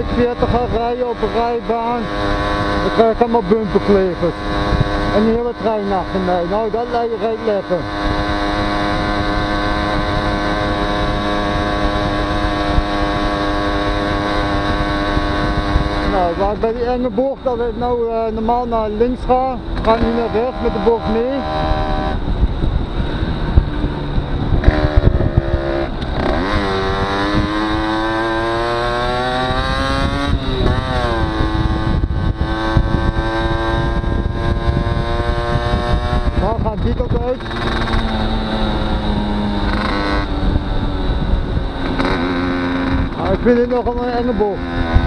ik 40 ga rijden op een rijbaan, dan krijg ik allemaal bumperklevers. En die hele trein achter mij. Nou, dat rijdt lekker. Nou, waar bij die enge bocht dat ik nou uh, normaal naar links ga, ga ik nu naar rechts met de bocht mee. Nou gaat die kant uit. Nou, ik vind het nog een enge bocht.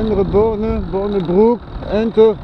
Zenderen, Borne, Bornebroek, Enter.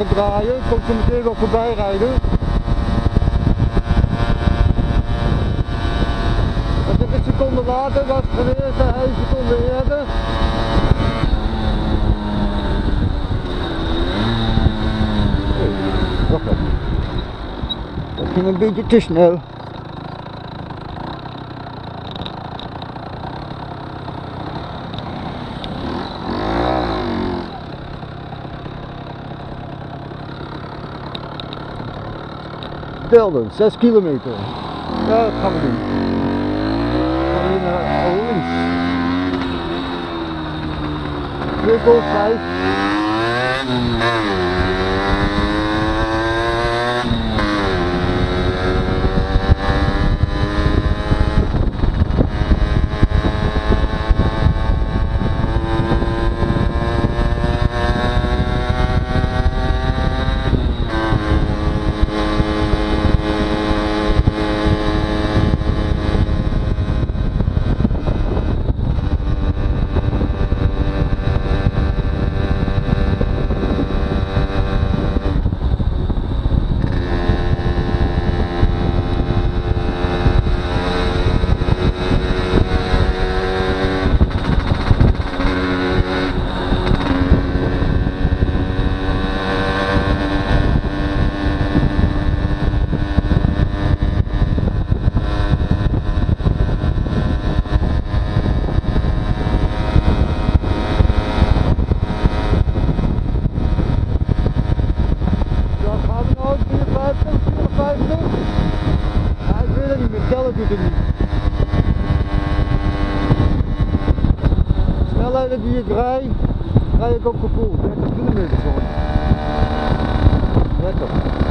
Op draaien, ik kom zo meteen wel voorbij rijden. En dit een seconde later was geweest hij een seconde eerder. Wacht. Dat ging een beetje te snel. vertelde, 6 kilometer. Ja, dat gaan we doen. Gaan we naar links. Cirkel 5. Snelheden die ik rij, rij ik op gevoel, 30 kilometer zo. Lekker.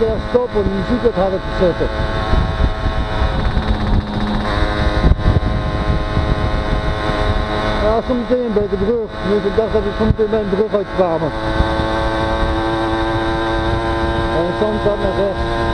Erg stoppen de muziek wat harder te zetten. Ja, zometeen bij de brug. Dus ik dacht dat we zometeen bij een brug uitkwamen. En soms gaat naar rechts.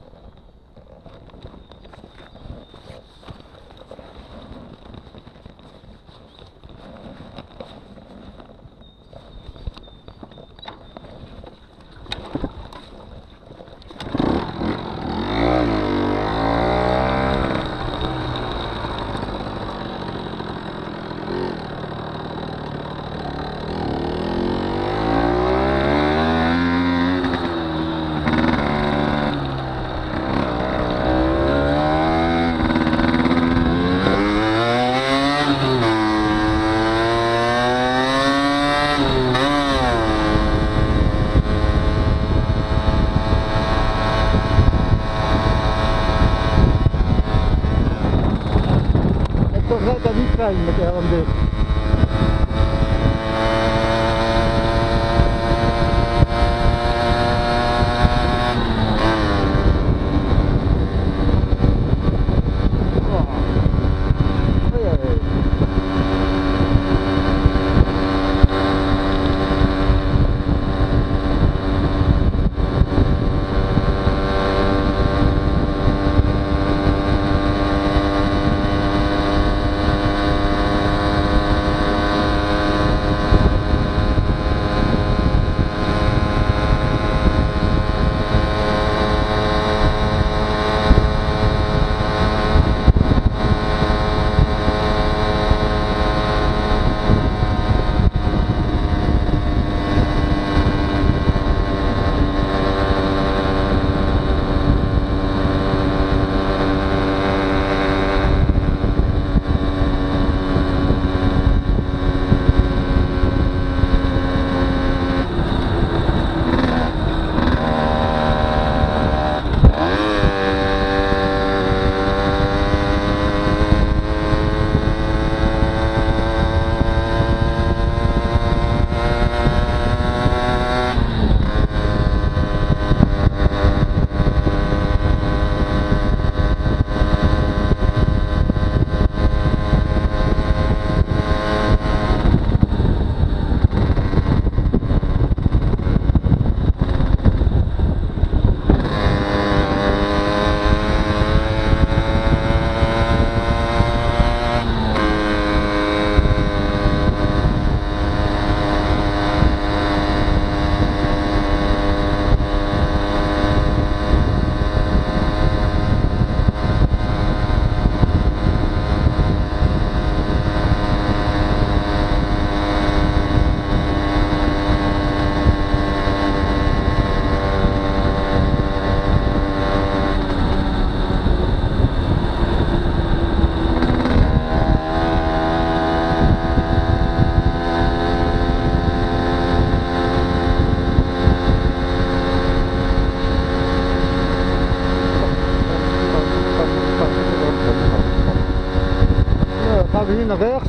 rijdt dat niet Nou,